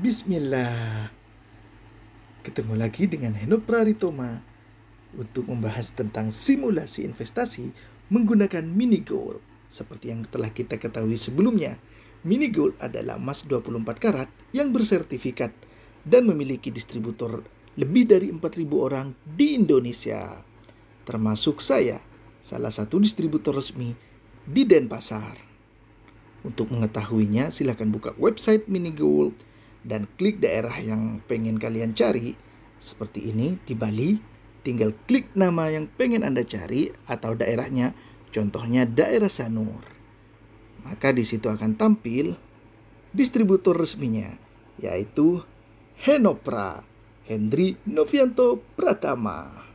Bismillah. Ketemu lagi dengan Heno Praritoma untuk membahas tentang simulasi investasi menggunakan mini gold. Seperti yang telah kita ketahui sebelumnya, mini gold adalah emas 24 karat yang bersertifikat dan memiliki distributor lebih dari 4.000 orang di Indonesia. Termasuk saya, salah satu distributor resmi di Denpasar. Untuk mengetahuinya, silakan buka website Mini Gold dan klik daerah yang pengen kalian cari. Seperti ini di Bali, tinggal klik nama yang pengen Anda cari atau daerahnya, contohnya daerah Sanur. Maka di situ akan tampil distributor resminya, yaitu Henopra, Hendri Novianto Pratama.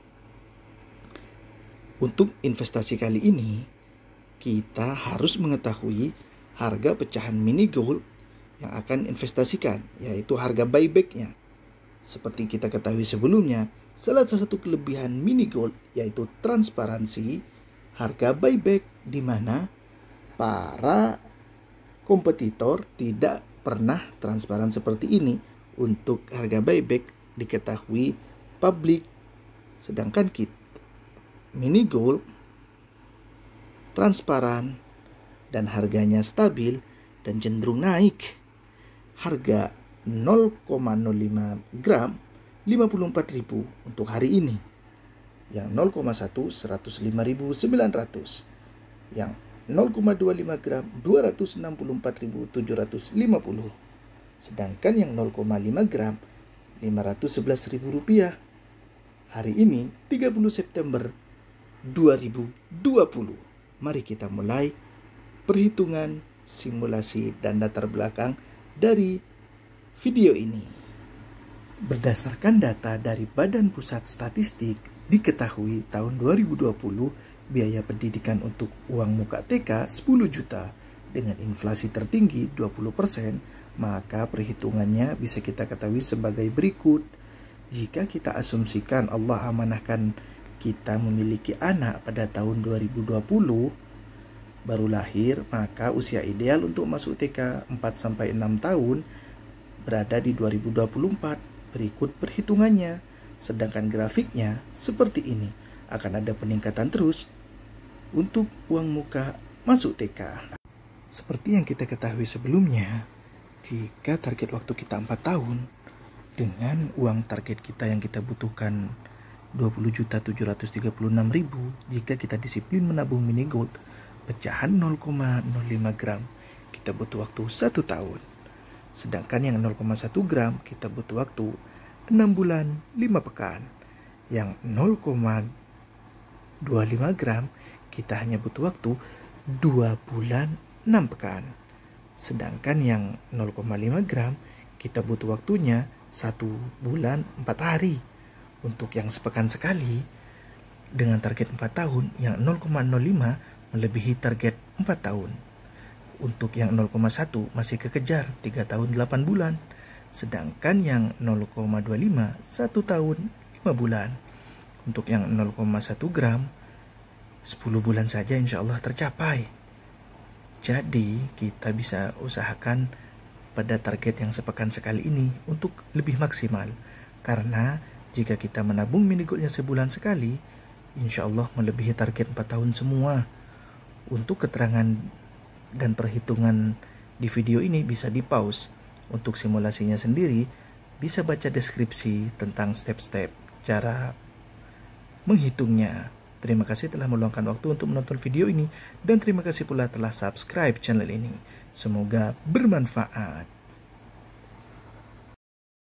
Untuk investasi kali ini, kita harus mengetahui harga pecahan mini gold yang akan investasikan, yaitu harga buybacknya. Seperti kita ketahui sebelumnya, salah satu kelebihan mini gold yaitu transparansi harga buyback di mana para kompetitor tidak pernah transparan seperti ini untuk harga buyback diketahui publik sedangkan kit mini gold transparan dan harganya stabil dan cenderung naik. Harga 0,05 gram 54.000 untuk hari ini. Yang 0,1 105.900. Yang 0,25 gram 264.750. Sedangkan yang 0,5 gram 511.000 rupiah. Hari ini 30 September 2020. Mari kita mulai perhitungan, simulasi, dan latar belakang dari video ini. Berdasarkan data dari Badan Pusat Statistik, diketahui tahun 2020 biaya pendidikan untuk uang muka TK 10 juta dengan inflasi tertinggi 20%, maka perhitungannya bisa kita ketahui sebagai berikut. Jika kita asumsikan Allah amanahkan kita memiliki anak pada tahun 2020, baru lahir, maka usia ideal untuk masuk TK 4 sampai 6 tahun berada di 2024. Berikut perhitungannya. Sedangkan grafiknya seperti ini. Akan ada peningkatan terus untuk uang muka masuk TK. Seperti yang kita ketahui sebelumnya, jika target waktu kita 4 tahun dengan uang target kita yang kita butuhkan 20.736.000 jika kita disiplin menabung mini gold pecahan 0,05 gram kita butuh waktu satu tahun. Sedangkan yang 0,1 gram kita butuh waktu 6 bulan 5 pekan. Yang 0,25 gram kita hanya butuh waktu 2 bulan 6 pekan. Sedangkan yang 0,5 gram kita butuh waktunya 1 bulan 4 hari. Untuk yang sepekan sekali dengan target 4 tahun yang 0,05 melebihi target 4 tahun. Untuk yang 0,1 masih kekejar 3 tahun 8 bulan, sedangkan yang 0,25 1 tahun 5 bulan. Untuk yang 0,1 gram 10 bulan saja insya Allah tercapai. Jadi kita bisa usahakan pada target yang sepekan sekali ini untuk lebih maksimal. Karena jika kita menabung mini goldnya sebulan sekali, insya Allah melebihi target 4 tahun semua. Untuk keterangan dan perhitungan di video ini bisa di pause. Untuk simulasinya sendiri bisa baca deskripsi tentang step-step cara menghitungnya. Terima kasih telah meluangkan waktu untuk menonton video ini dan terima kasih pula telah subscribe channel ini. Semoga bermanfaat.